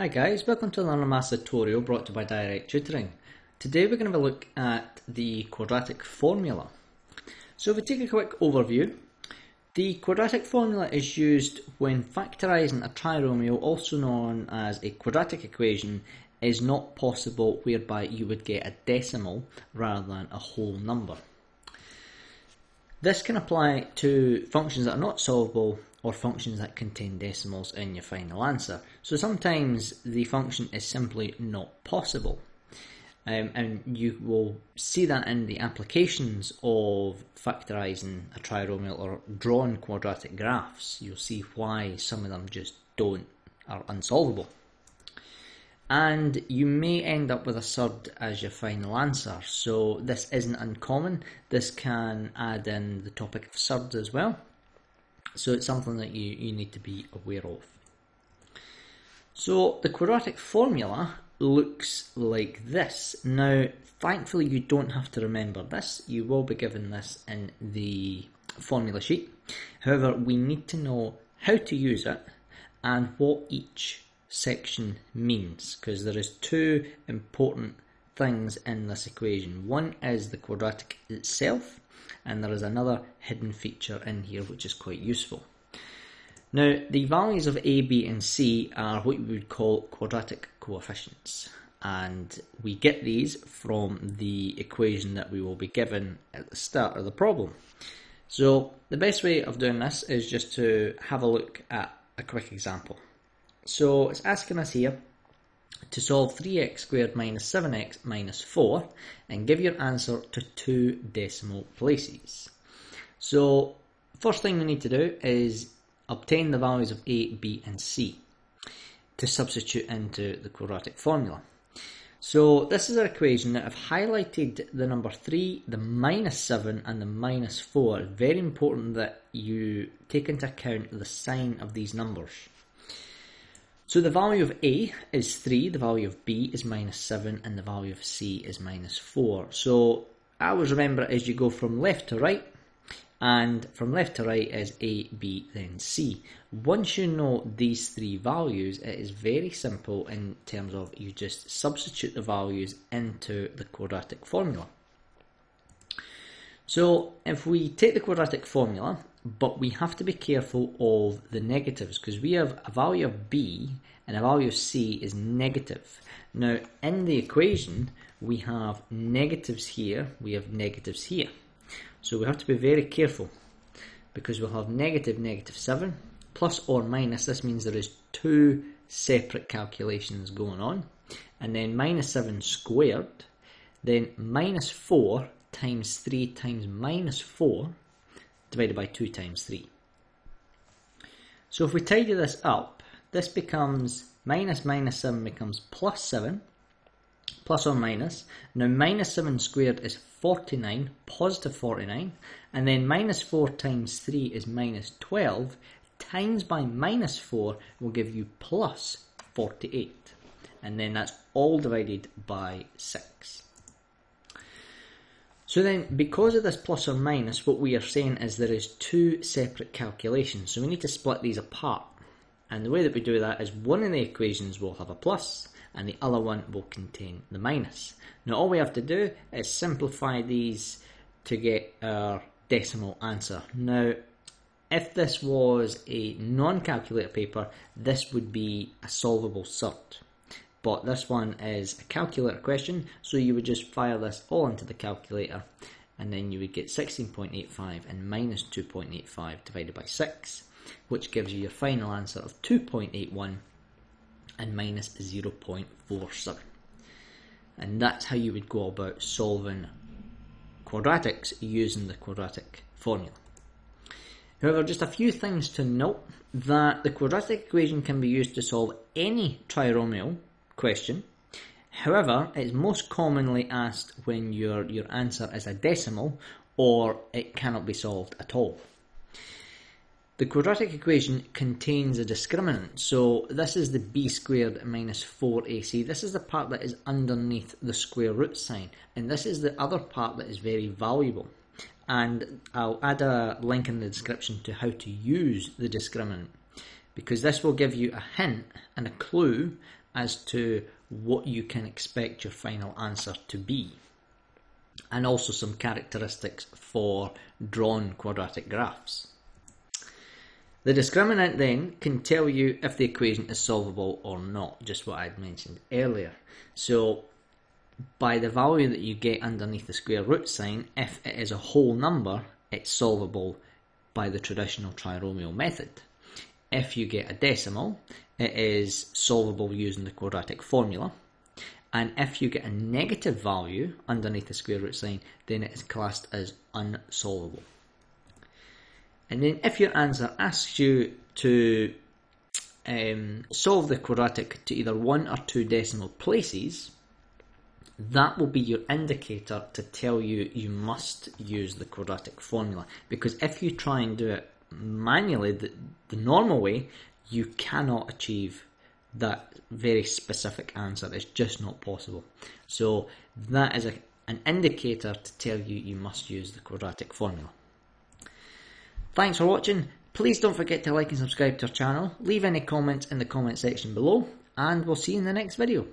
Hi guys, welcome to another maths tutorial brought to you by Direct Tutoring. Today we're going to have a look at the quadratic formula. So if we take a quick overview, the quadratic formula is used when factorising a trinomial, also known as a quadratic equation, is not possible whereby you would get a decimal rather than a whole number. This can apply to functions that are not solvable or functions that contain decimals in your final answer. So sometimes the function is simply not possible. Um, and you will see that in the applications of factorising a trinomial or drawing quadratic graphs. You'll see why some of them just don't, are unsolvable. And you may end up with a surd as your final answer. So this isn't uncommon. This can add in the topic of surds as well. So it's something that you, you need to be aware of. So the quadratic formula looks like this. Now, thankfully you don't have to remember this. You will be given this in the formula sheet. However, we need to know how to use it and what each section means because there is two important things in this equation. One is the quadratic itself and there is another hidden feature in here which is quite useful. Now the values of a, b and c are what we would call quadratic coefficients and we get these from the equation that we will be given at the start of the problem. So the best way of doing this is just to have a look at a quick example. So it's asking us here to solve 3x squared minus 7x minus 4 and give your answer to two decimal places. So first thing we need to do is obtain the values of a, b and c to substitute into the quadratic formula. So this is our equation that I've highlighted the number 3, the minus 7 and the minus 4. Very important that you take into account the sign of these numbers. So the value of A is 3, the value of B is minus 7, and the value of C is minus 4. So I always remember as you go from left to right, and from left to right is A, B, then C. Once you know these three values, it is very simple in terms of you just substitute the values into the quadratic formula. So if we take the quadratic formula but we have to be careful of the negatives because we have a value of b and a value of c is negative. Now in the equation we have negatives here, we have negatives here. So we have to be very careful because we'll have negative negative 7 plus or minus, this means there is two separate calculations going on and then minus 7 squared then minus 4 times 3 times minus 4 divided by 2 times 3. So if we tidy this up, this becomes minus minus 7 becomes plus 7, plus or minus. Now minus 7 squared is 49, positive 49, and then minus 4 times 3 is minus 12, times by minus 4 will give you plus 48. And then that's all divided by 6. So then, because of this plus or minus, what we are saying is there is two separate calculations. So we need to split these apart. And the way that we do that is one of the equations will have a plus and the other one will contain the minus. Now all we have to do is simplify these to get our decimal answer. Now if this was a non-calculator paper, this would be a solvable surd but this one is a calculator question so you would just fire this all into the calculator and then you would get 16.85 and minus 2.85 divided by 6 which gives you your final answer of 2.81 and minus 0.47 and that's how you would go about solving quadratics using the quadratic formula. However, just a few things to note that the quadratic equation can be used to solve any trinomial question. However, it's most commonly asked when your, your answer is a decimal or it cannot be solved at all. The quadratic equation contains a discriminant, so this is the b squared minus 4ac. This is the part that is underneath the square root sign, and this is the other part that is very valuable. And I'll add a link in the description to how to use the discriminant because this will give you a hint and a clue as to what you can expect your final answer to be, and also some characteristics for drawn quadratic graphs. The discriminant then can tell you if the equation is solvable or not, just what I'd mentioned earlier. So by the value that you get underneath the square root sign, if it is a whole number, it's solvable by the traditional trinomial method. If you get a decimal, it is solvable using the quadratic formula. And if you get a negative value underneath the square root sign, then it is classed as unsolvable. And then if your answer asks you to um, solve the quadratic to either one or two decimal places, that will be your indicator to tell you you must use the quadratic formula. Because if you try and do it manually, the, the normal way, you cannot achieve that very specific answer. It's just not possible. So that is a, an indicator to tell you you must use the quadratic formula. Thanks for watching. Please don't forget to like and subscribe to our channel. Leave any comments in the comment section below and we'll see you in the next video.